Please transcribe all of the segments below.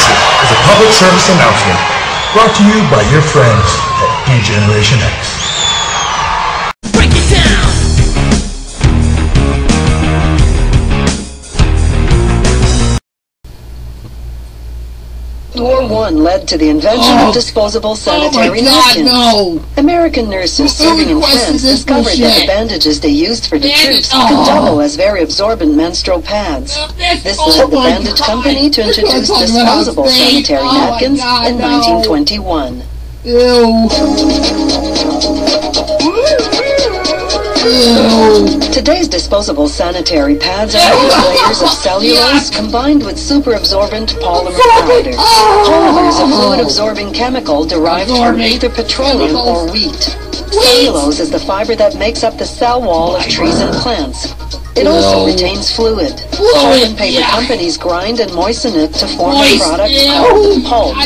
This is a public service announcement brought to you by your friends at D-Generation X. War One led to the invention Oh. of disposable Oh sanitary my god, napkins. no! American nurses Who serving in France discovered that the bandages they used for the troops Oh. could double as very absorbent menstrual pads. This Oh led the bandage God. company to introduce disposable sanitary Oh napkins God, in no. 1921. Ew. Ew. Today's disposable sanitary pads are made of layers of cellulose combined with superabsorbent polymer powder. Polymer is a fluid-absorbing chemical derived from either petroleum or wheat. Cellulose is the fiber that makes up the cell wall of trees and plants. It also retains fluid. Fluid, Pulp and paper companies grind and moisten it to form a product called pulp.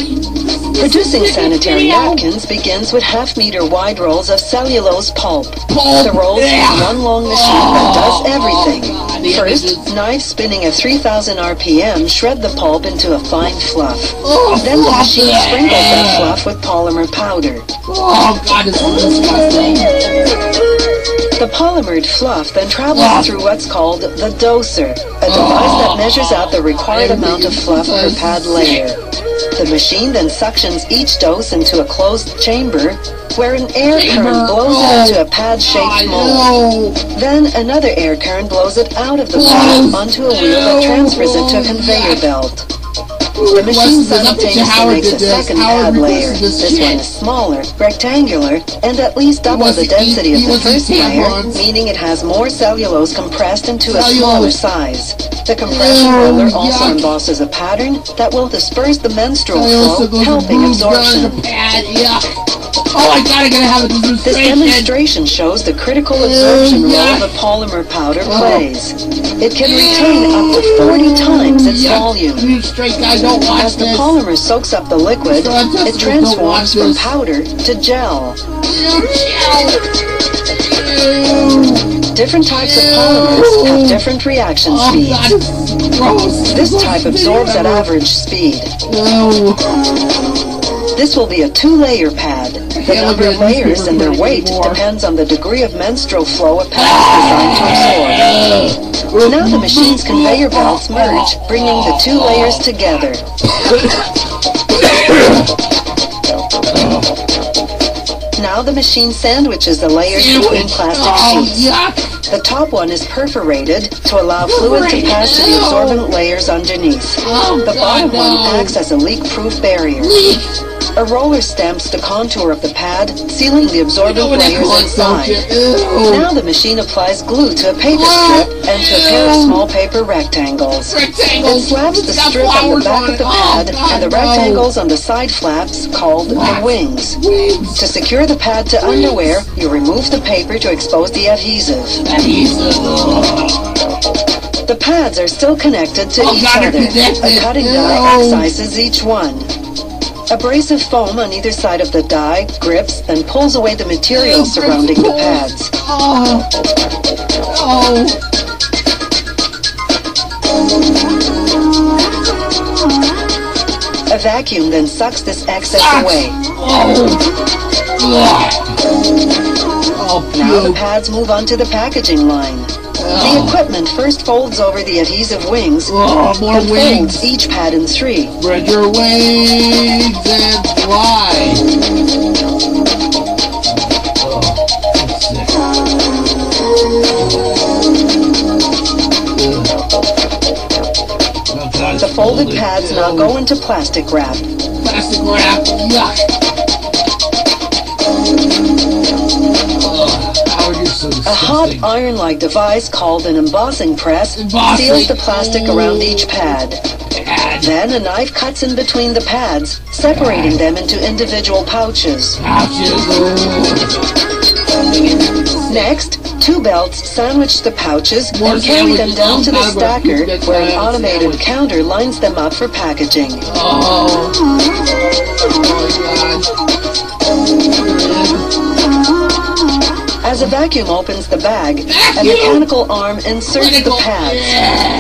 Producing sanitary napkins begins with half-meter wide rolls of cellulose pulp. The rolls have one long machine that does everything. First, knives spinning at 3000 RPM shred the pulp into a fine fluff. Then the machine sprinkles that fluff with polymer powder. The polymered fluff then travels through what's called the doser, a device that measures out the required amount of fluff per pad layer. The machine then suctions each dose into a closed chamber where an air current blows Oh, it into a pad-shaped mold. God, Then another air current blows it out of the Gross. pad onto a wheel that transfers it to a conveyor belt. The machine Requested this. I simultaneously makes a second pad layer. this one is smaller, rectangular, and at least double the density of the wants to eat first layer, meaning it has more cellulose compressed into a smaller size. The compression Ew, roller also embosses a pattern that will disperse the menstrual flow, helping absorption. Oh my god, I gotta have a This demonstration. shows the critical absorption Ew, role the polymer powder Oh. plays. It can retain up to 40 times its volume. Straight guy, don't watch As the polymer soaks up the liquid, it transforms from powder to gel. Different types of polymers have different reaction Oh speeds. gross. This type absorbs at average speed. Ew. This will be a two-layer pad. The number of layers and their weight depends on the degree of menstrual flow a pad is designed to absorb. Now the machine's conveyor belts merge, bringing the two layers together. Now the machine sandwiches the layers between plastic Oh, sheets. yuck. The top one is perforated to allow fluid to pass to the absorbent layers underneath. Oh, The bottom God, one acts as a leak-proof barrier. Leak. A roller stamps the contour of the pad, sealing the absorbent layers causes, don't you? inside. Now the machine applies glue to a paper Oh, strip and to a pair of small paper rectangles. It Rectangles. slaps the strip on the back of the pad oh, and the rectangles on the side flaps called the wings. To secure the pad to underwear, you remove the paper to expose the adhesive. The pads are still connected to Oh, each other. A cutting die excises each one. Abrasive foam on either side of the die grips and pulls away the material Ew, surrounding the oh, pads. Oh. Oh. A vacuum then sucks this excess Sucks. away. Oh. Oh, Now the pads move onto the packaging line. The Oh. equipment first folds over the adhesive wings Oh, more and wings. folds each pad in three. Spread your wings and fly. The folded pads now go into plastic wrap. Plastic wrap. Yuck. A hot iron-like device called an embossing press Embossing. seals the plastic around each pad. Bad. Then a knife cuts in between the pads, separating them into individual pouches. Pouches. Next, two belts sandwich the pouches More and carry them down to the stacker where an automated sandwich. counter lines them up for packaging. Oh. Vacuum opens the bag, a Vacuum! mechanical arm inserts the pads.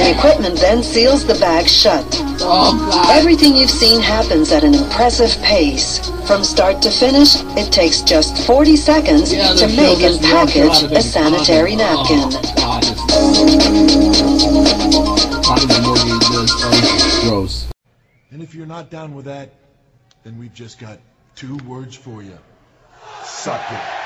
The equipment then seals the bag shut. Oh. Everything you've seen happens at an impressive pace. From start to finish, it takes just 40 seconds to make and just runs you out package a sanitary oh, napkin. Oh, god, it's... Condom mortgage is oh, so gross. And if you're not down with that, then we've just got two words for you. Suck it.